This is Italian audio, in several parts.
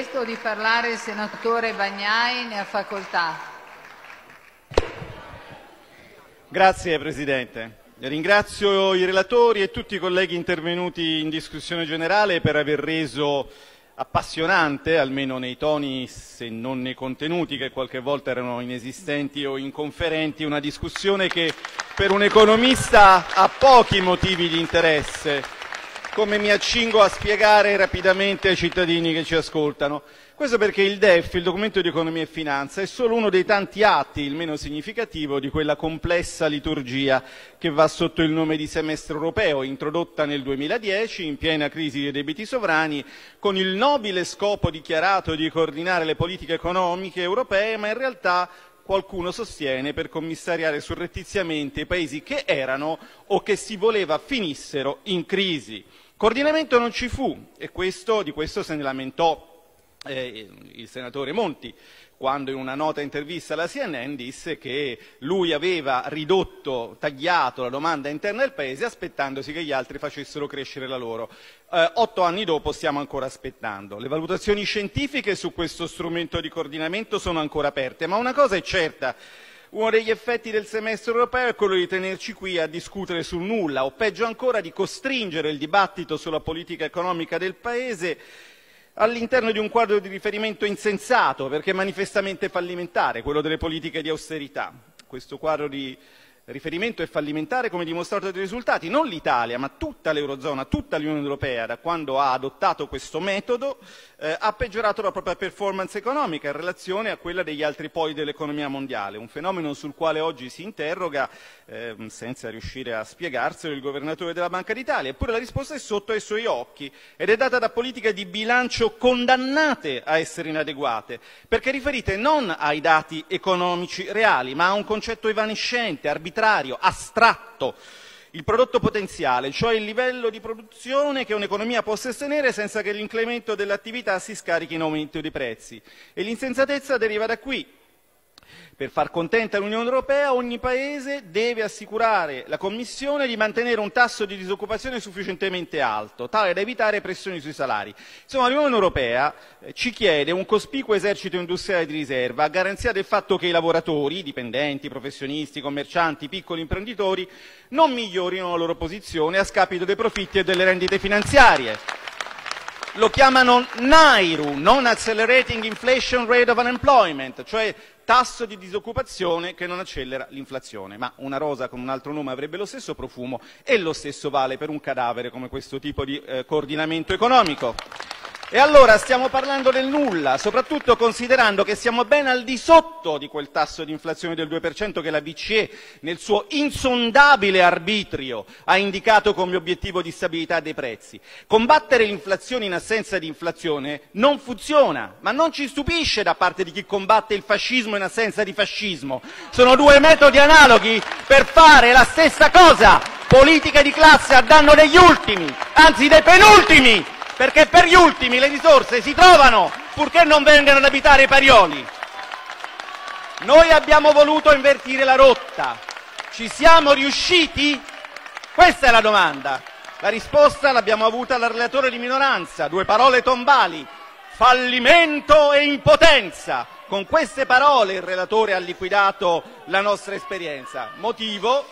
chiesto di parlare il senatore Bagnai, ne ha facoltà. Grazie Presidente. Ringrazio i relatori e tutti i colleghi intervenuti in discussione generale per aver reso appassionante, almeno nei toni se non nei contenuti che qualche volta erano inesistenti o inconferenti, una discussione che per un economista ha pochi motivi di interesse, come mi accingo a spiegare rapidamente ai cittadini che ci ascoltano. Questo perché il DEF, il documento di economia e finanza, è solo uno dei tanti atti, il meno significativo, di quella complessa liturgia che va sotto il nome di semestre europeo, introdotta nel 2010 in piena crisi dei debiti sovrani, con il nobile scopo dichiarato di coordinare le politiche economiche europee, ma in realtà qualcuno sostiene per commissariare surrettiziamente i paesi che erano o che si voleva finissero in crisi. Coordinamento non ci fu e questo, di questo se ne lamentò eh, il senatore Monti quando in una nota intervista alla CNN disse che lui aveva ridotto, tagliato la domanda interna del Paese aspettandosi che gli altri facessero crescere la loro. Eh, otto anni dopo stiamo ancora aspettando. Le valutazioni scientifiche su questo strumento di coordinamento sono ancora aperte, ma una cosa è certa. Uno degli effetti del semestre europeo è quello di tenerci qui a discutere sul nulla o peggio ancora di costringere il dibattito sulla politica economica del Paese all'interno di un quadro di riferimento insensato, perché manifestamente fallimentare, quello delle politiche di austerità. Questo quadro di riferimento è fallimentare come dimostrato dai risultati. Non l'Italia, ma tutta l'Eurozona, tutta l'Unione Europea, da quando ha adottato questo metodo, eh, ha peggiorato la propria performance economica in relazione a quella degli altri poli dell'economia mondiale, un fenomeno sul quale oggi si interroga, eh, senza riuscire a spiegarselo, il governatore della Banca d'Italia. Eppure la risposta è sotto ai suoi occhi ed è data da politiche di bilancio condannate a essere inadeguate, perché riferite non ai dati economici reali, ma a un concetto evanescente, arbitrario, arbitrario, astratto, il prodotto potenziale, cioè il livello di produzione che un'economia può sostenere senza che l'incremento dell'attività si scarichi in aumento di prezzi. E l'insensatezza deriva da qui, per far contenta l'Unione Europea ogni Paese deve assicurare la Commissione di mantenere un tasso di disoccupazione sufficientemente alto, tale da evitare pressioni sui salari. Insomma, l'Unione Europea eh, ci chiede un cospicuo esercito industriale di riserva a garanzia del fatto che i lavoratori, dipendenti, professionisti, commercianti, piccoli imprenditori, non migliorino la loro posizione a scapito dei profitti e delle rendite finanziarie. Lo chiamano NAIRU, Non Accelerating Inflation Rate of Unemployment, cioè tasso di disoccupazione che non accelera l'inflazione. Ma una rosa con un altro nome avrebbe lo stesso profumo e lo stesso vale per un cadavere come questo tipo di eh, coordinamento economico. E allora stiamo parlando del nulla, soprattutto considerando che siamo ben al di sotto di quel tasso di inflazione del 2% che la BCE nel suo insondabile arbitrio ha indicato come obiettivo di stabilità dei prezzi. Combattere l'inflazione in assenza di inflazione non funziona, ma non ci stupisce da parte di chi combatte il fascismo in assenza di fascismo. Sono due metodi analoghi per fare la stessa cosa, politica di classe a danno degli ultimi, anzi dei penultimi perché per gli ultimi le risorse si trovano purché non vengano ad abitare i parioli. Noi abbiamo voluto invertire la rotta. Ci siamo riusciti? Questa è la domanda. La risposta l'abbiamo avuta dal relatore di minoranza, due parole tombali, fallimento e impotenza. Con queste parole il relatore ha liquidato la nostra esperienza. Motivo?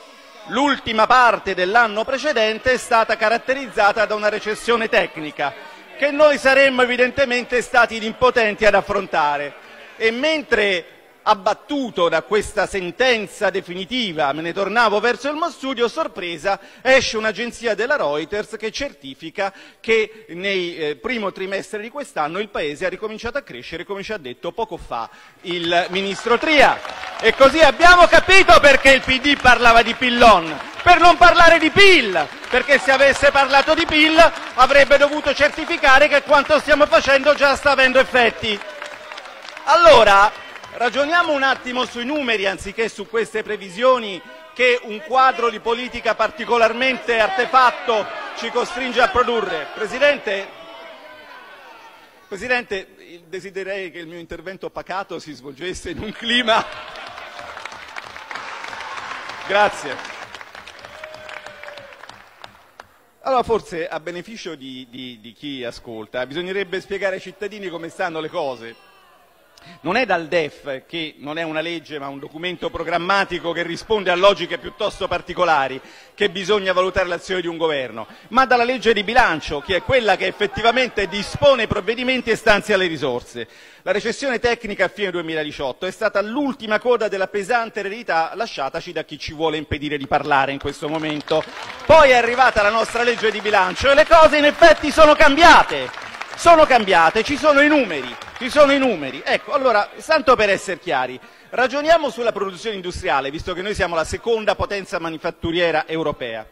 L'ultima parte dell'anno precedente è stata caratterizzata da una recessione tecnica che noi saremmo evidentemente stati impotenti ad affrontare. E mentre abbattuto da questa sentenza definitiva, me ne tornavo verso il mio studio, sorpresa, esce un'agenzia della Reuters che certifica che nel eh, primo trimestre di quest'anno il Paese ha ricominciato a crescere, come ci ha detto poco fa il Ministro Tria. E così abbiamo capito perché il PD parlava di pillon, per non parlare di PIL, perché se avesse parlato di PIL avrebbe dovuto certificare che quanto stiamo facendo già sta avendo effetti. Allora, Ragioniamo un attimo sui numeri anziché su queste previsioni che un quadro di politica particolarmente artefatto ci costringe a produrre. Presidente, Presidente desidererei che il mio intervento pacato si svolgesse in un clima. Grazie. Allora forse a beneficio di, di, di chi ascolta bisognerebbe spiegare ai cittadini come stanno le cose. Non è dal DEF, che non è una legge ma un documento programmatico che risponde a logiche piuttosto particolari, che bisogna valutare l'azione di un governo, ma dalla legge di bilancio, che è quella che effettivamente dispone i provvedimenti e stanzia le risorse. La recessione tecnica a fine 2018 è stata l'ultima coda della pesante eredità lasciataci da chi ci vuole impedire di parlare in questo momento. Poi è arrivata la nostra legge di bilancio e le cose in effetti sono cambiate. Sono cambiate, ci sono i numeri, ci sono i numeri. Ecco, allora, tanto per essere chiari, ragioniamo sulla produzione industriale, visto che noi siamo la seconda potenza manifatturiera europea.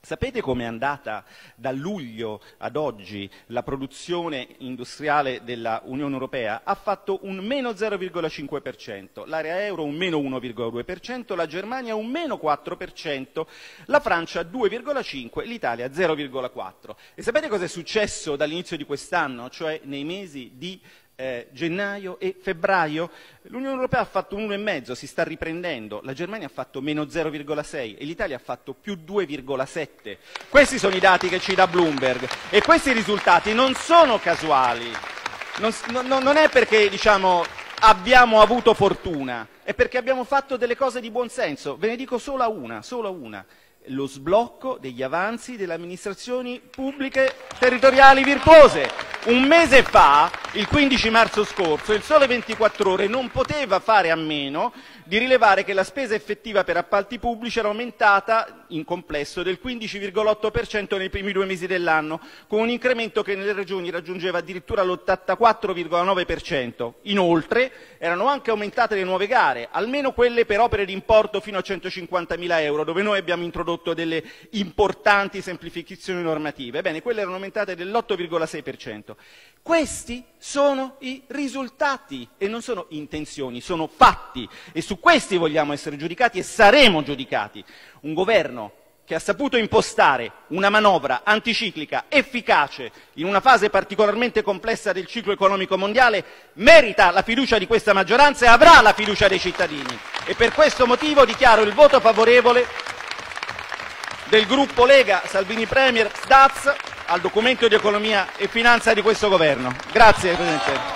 Sapete com'è andata da luglio ad oggi la produzione industriale dell'Unione Europea? Ha fatto un meno 0,5%, l'area euro un meno 1,2%, la Germania un meno 4%, la Francia 2,5%, l'Italia 0,4%. E sapete cosa è successo dall'inizio di quest'anno, cioè nei mesi di eh, gennaio e febbraio, l'Unione Europea ha fatto un 1,5, si sta riprendendo, la Germania ha fatto meno 0,6 e l'Italia ha fatto più 2,7. Questi sono i dati che ci dà Bloomberg e questi risultati non sono casuali, non, non, non è perché diciamo, abbiamo avuto fortuna, è perché abbiamo fatto delle cose di buon senso. Ve ne dico solo una, solo una lo sblocco degli avanzi delle amministrazioni pubbliche territoriali virtuose. Un mese fa, il 15 marzo scorso, il Sole 24 Ore non poteva fare a meno di rilevare che la spesa effettiva per appalti pubblici era aumentata in complesso del 15,8% nei primi due mesi dell'anno, con un incremento che nelle regioni raggiungeva addirittura l'84,9%. Inoltre erano anche aumentate le nuove gare, almeno quelle per opere di importo fino a 150.000 euro, dove noi abbiamo introdotto delle importanti semplificazioni normative. Ebbene, quelle erano aumentate dell'8,6%. Questi sono i risultati e non sono intenzioni, sono fatti e su questi vogliamo essere giudicati e saremo giudicati. Un governo che ha saputo impostare una manovra anticiclica efficace in una fase particolarmente complessa del ciclo economico mondiale merita la fiducia di questa maggioranza e avrà la fiducia dei cittadini. E per questo motivo dichiaro il voto favorevole del gruppo Lega Salvini Premier Sdaz al documento di economia e finanza di questo governo. Grazie Presidente.